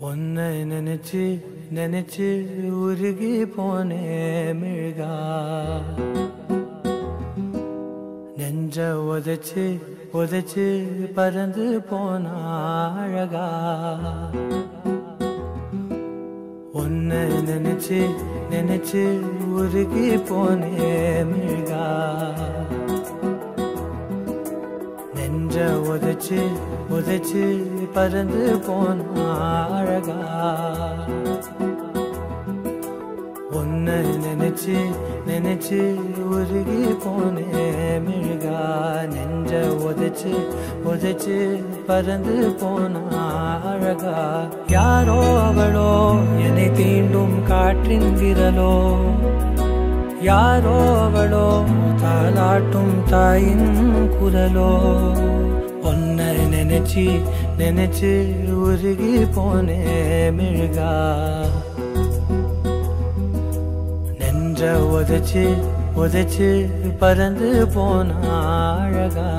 உன்னை நினைச்சு நினைச்சு உருகி போனே மிழ்கா நெஞ்ச உதைச்சு உதைச்சு பறந்து போனா அழகா. உன்னை நினைச்சு நினைச்சு உருகி போனே மிழ்கா நெஞ்ச உதைச்சு உதைச்சு பறந்து போனா அழகா. உன்னை நினைச்சு நினைச்சு உருகி போனே மிழுகா. நெஞ்ச உதைச்சு உதைச்சு பறந்து போனா அழகா. யாரோ அவளோ என்னை தீண்டும் காற்றின் விரலோ. யாரோ அவளோ தாளாட்டும் தாயின் குரலோ. ஒன்னை நினைச்சு நினைச்சு உருகி போனே மிழ்கா நின்ற உதச்சு உதச்சு பறந்து போன அழகா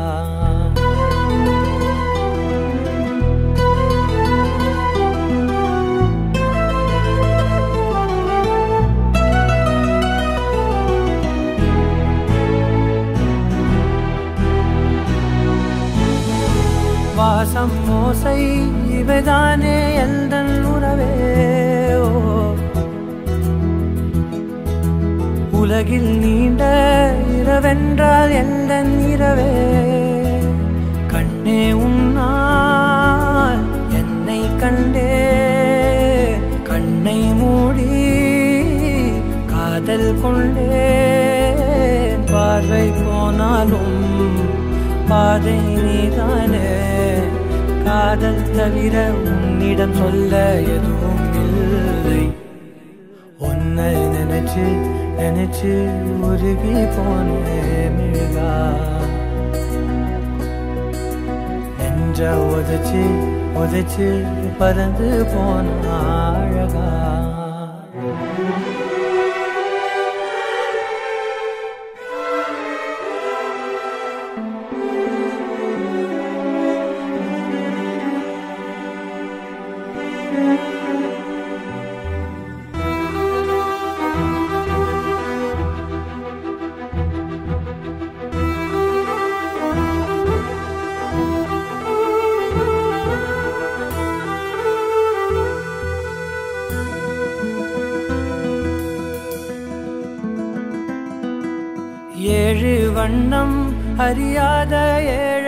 பாசம் மோசை இவைதானே எந்த உறவே? உலகில் நீண்ட இரவென்றால் எந்த இரவே? கண்ணே உன்னால் என்னை கண்டே. கண்ணை மூடி காதல் கொண்டே. பார்வை போனாலும் பாதை நீதானே காதல் தவிர உன்னிடம் சொல்ல எதுவும் இல்லை. உன்னை நினைச்சு நினைச்சு உருகி போனே மிழ்கா நெஞ்ச உதச்சு உதச்சு பறந்து போன அழகா வண்ணம் அறியாத ஏழு